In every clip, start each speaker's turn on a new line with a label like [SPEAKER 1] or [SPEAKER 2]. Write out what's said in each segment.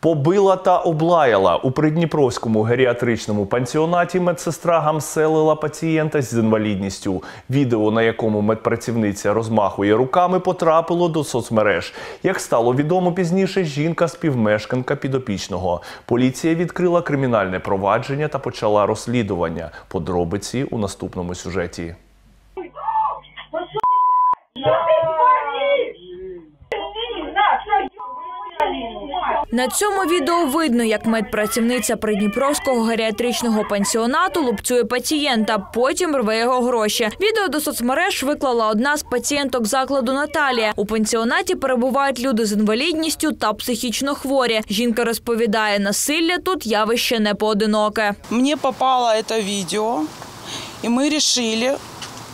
[SPEAKER 1] Побила та облаяла у придніпровському геріатричному пансіонаті медсестра гамселила пацієнта з інвалідністю. Відео, на якому медпрацівниця розмахує руками, потрапило до соцмереж. Як стало відомо пізніше, жінка співмешканка підопічного. Поліція відкрила кримінальне провадження та почала розслідування. Подробиці у наступному сюжеті.
[SPEAKER 2] На цьому відео видно, як медпрацівниця Придніпровського геріатричного пансіонату лупцює пацієнта, потім рве його гроші. Відео до соцмереж виклала одна з пацієнток закладу Наталія. У пансіонаті перебувають люди з інвалідністю та психічно хворі. Жінка розповідає, насилля тут явище не поодиноке.
[SPEAKER 3] Мне попало это видео, и мы решили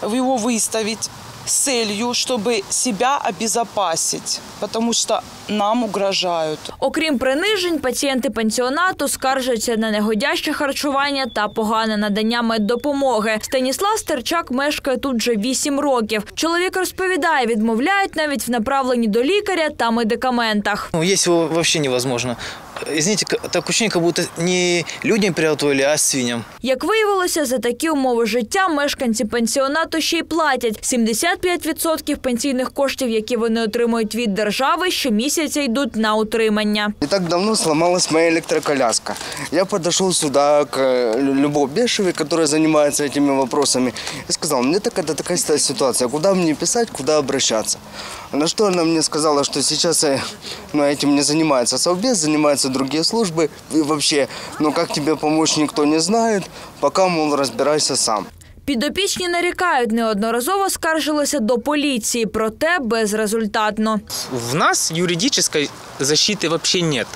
[SPEAKER 3] его выставить с целью, чтобы себя обезопасить, потому что нам угрожают.
[SPEAKER 2] Окрім принижень, пацієнти пансіонату скаржаться на негодяще харчування та погане надання меддопомоги. Станіслав Стерчак мешкає тут вже 8 років. Чоловік розповідає, відмовляють навіть в направленні до лікаря та медикаментах.
[SPEAKER 4] Ну, его вообще невозможно Извините, к- так ощущение, как будто не людям приготовили, а свиньям.
[SPEAKER 2] Як виявилося, за такі умови життя мешканці пансіонату ще й платять. 75% пенсійних коштів, які вони отримують від держави, щомісяця йдуть на утримання.
[SPEAKER 5] Не так давно сломалась моя электроколяска. Я подошел сюда к э, Любовь Бешевой, которая занимается этими вопросами, и сказал, мне такая такая ста- ситуация, куда мне писать, куда обращаться. На что она мне сказала, что сейчас э, ну, этим не занимается Совбез, занимаются другие службы, и вообще, ну как тебе помочь, никто не знает, пока, мол, разбирайся сам.
[SPEAKER 2] Підопічні нарікають, неодноразово скаржилися до поліції, проте безрезультатно.
[SPEAKER 6] В нас юридической защиты вообще нет.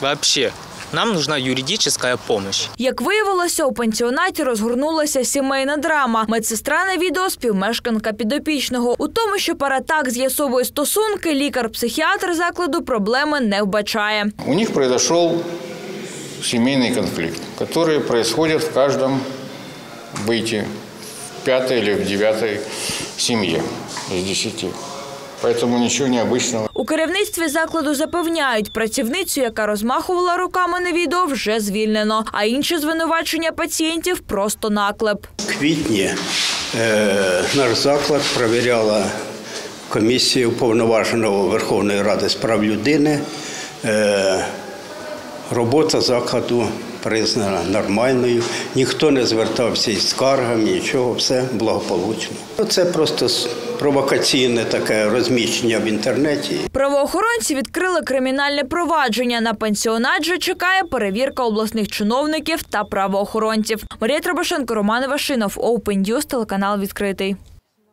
[SPEAKER 6] Вообще. Нам нужна юридическая помощь.
[SPEAKER 2] Як виявилося, у пансіонаті розгорнулася сімейна драма. Медсестра на відео співмешканка підопічного. У тому, що пара так з'ясовує стосунки, лікар-психіатр закладу проблеми не вбачає.
[SPEAKER 7] У них произошел семейный конфликт, который происходит в каждом быте, в пятой или в девятой семье из десяти. Поэтому ничего необычного.
[SPEAKER 2] У керівництві закладу запевняють, працівницю, яка розмахувала руками на відео, вже звільнено. А інші звинувачення пацієнтів просто наклеп.
[SPEAKER 8] квітні е, наш заклад провіряла комісія уповноваженого Верховної Ради з прав людини. Е, робота закладу признана нормальною. Ніхто не звертався із скаргами, нічого, все благополучно. Ну, Це просто провокаційне таке розміщення в інтернеті.
[SPEAKER 2] Правоохоронці відкрили кримінальне провадження. На пансіонат же чекає перевірка обласних чиновників та правоохоронців. Марія Трабашенко, Роман Івашинов, Open News, телеканал відкритий.